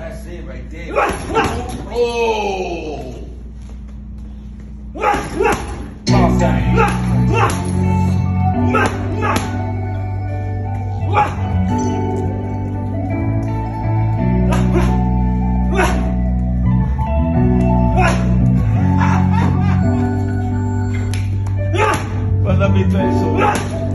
That's it right there. Oh! Boss out. Let me tell you something.